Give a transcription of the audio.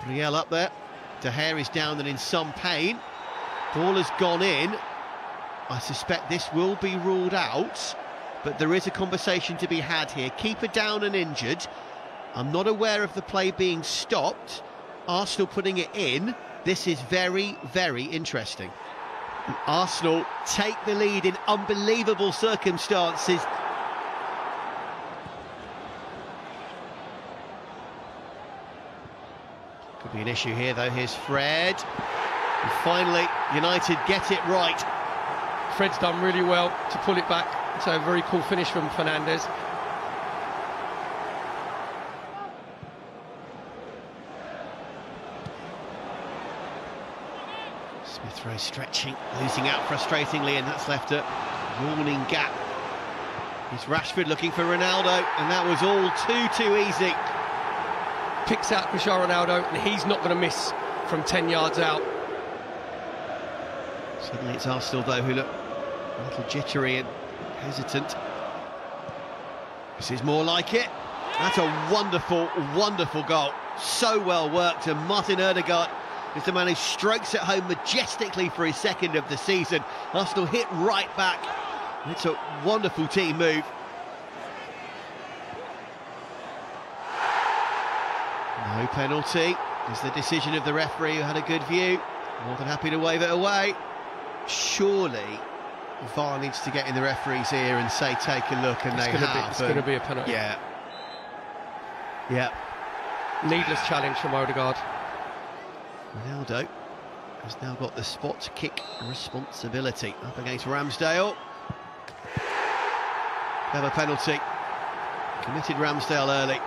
Gabriel up there. De Gea is down and in some pain. Ball has gone in. I suspect this will be ruled out, but there is a conversation to be had here. Keeper down and injured. I'm not aware of the play being stopped. Arsenal putting it in. This is very, very interesting. Arsenal take the lead in unbelievable circumstances. Could be an issue here, though. Here's Fred. And finally, United get it right. Fred's done really well to pull it back. So a very cool finish from Fernandes. Smith Rowe stretching, losing out frustratingly, and that's left a yawning gap. Here's Rashford looking for Ronaldo, and that was all too, too easy. Picks out Cristiano Ronaldo, and he's not going to miss from 10 yards out. Suddenly it's Arsenal, though, who look a little jittery and hesitant. This is more like it. That's a wonderful, wonderful goal. So well worked, and Martin Odegaard is the man who strokes it home majestically for his second of the season. Arsenal hit right back. It's a wonderful team move. No penalty. Is the decision of the referee who had a good view. More than happy to wave it away. Surely VAR needs to get in the referee's ear and say, take a look, and It's they gonna have. be- it's gonna be a penalty. Yeah. Yeah. Needless challenge from Odegaard. Ronaldo has now got the spot kick responsibility up against Ramsdale. Clever penalty. Committed Ramsdale early.